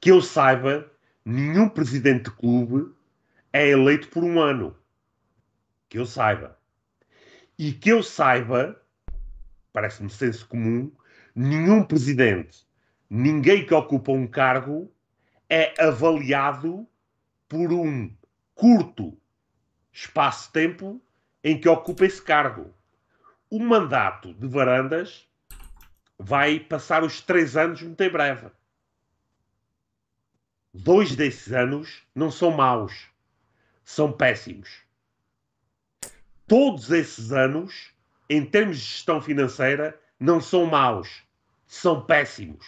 que eu saiba, nenhum presidente de clube é eleito por um ano. Que eu saiba. E que eu saiba, parece-me senso comum, nenhum presidente, ninguém que ocupa um cargo é avaliado por um curto espaço de tempo em que ocupa esse cargo. O mandato de Varandas vai passar os três anos muito em breve. Dois desses anos não são maus, são péssimos. Todos esses anos, em termos de gestão financeira, não são maus, são péssimos.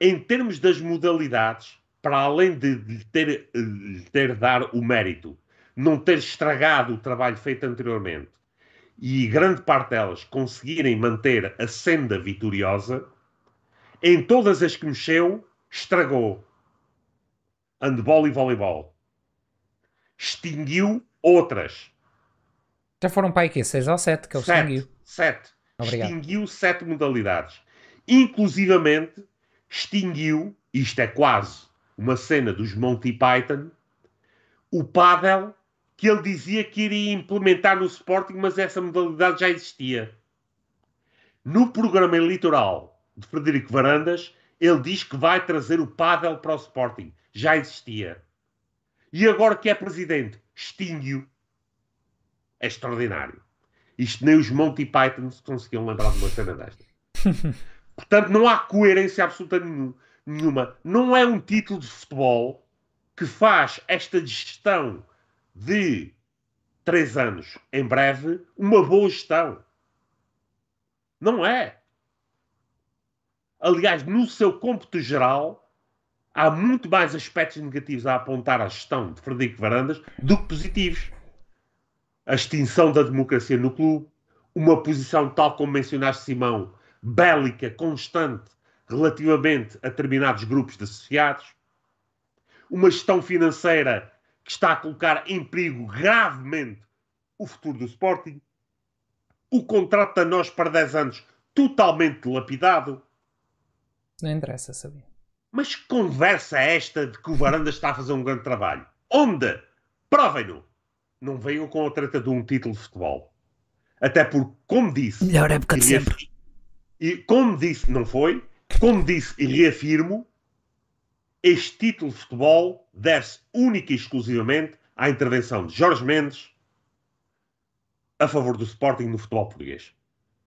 Em termos das modalidades, para além de lhe ter, lhe ter dar o mérito, não ter estragado o trabalho feito anteriormente, e grande parte delas conseguirem manter a senda vitoriosa, em todas as que mexeu, estragou. Handball e voleibol. Extinguiu outras. Já foram para aí que Seis ou sete que ele sete, extinguiu? Sete. Obrigado. Extinguiu sete modalidades. Inclusivamente, extinguiu, isto é quase uma cena dos Monty Python, o pádel que ele dizia que iria implementar no Sporting, mas essa modalidade já existia. No programa eleitoral de Frederico Varandas, ele diz que vai trazer o pádel para o Sporting. Já existia. E agora que é presidente, extinguiu. É extraordinário. Isto nem os Monty Python se conseguiam lembrar de uma cena desta. Portanto, não há coerência absoluta nenhuma. Não é um título de futebol que faz esta gestão de três anos em breve uma boa gestão. Não é. Aliás, no seu cômputo geral, há muito mais aspectos negativos a apontar à gestão de Frederico Varandas do que positivos. A extinção da democracia no clube, uma posição, tal como mencionaste, Simão, bélica, constante, relativamente a determinados grupos de associados, uma gestão financeira que está a colocar em perigo gravemente o futuro do Sporting, o contrato da nós para 10 anos totalmente dilapidado. Não interessa, sabia. Mas que conversa é esta de que o Varanda está a fazer um grande trabalho? Onde? Provem-no! Não venham com a treta de um título de futebol. Até porque, como disse. Melhor época de sempre. E como disse, não foi? Como disse e reafirmo, este título de futebol deve-se única e exclusivamente à intervenção de Jorge Mendes a favor do Sporting no futebol português.